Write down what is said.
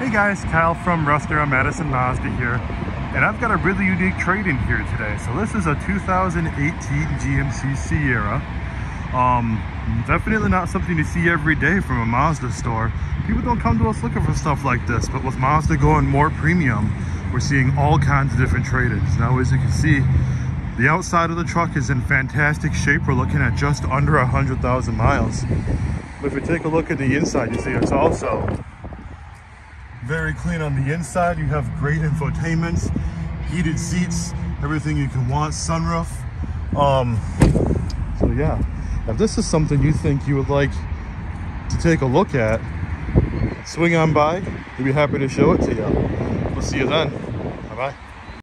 Hey guys, Kyle from Russ Darrow Madison Mazda here, and I've got a really unique trade in here today. So this is a 2018 GMC Sierra. Um, definitely not something you see every day from a Mazda store. People don't come to us looking for stuff like this, but with Mazda going more premium, we're seeing all kinds of different trade-ins. Now, as you can see, the outside of the truck is in fantastic shape. We're looking at just under 100,000 miles. But if we take a look at the inside, you see it's also very clean on the inside. You have great infotainment, heated seats, everything you can want, sunroof. Um, so yeah, if this is something you think you would like to take a look at, swing on by. We'd be happy to show it to you. We'll see you then. Bye-bye.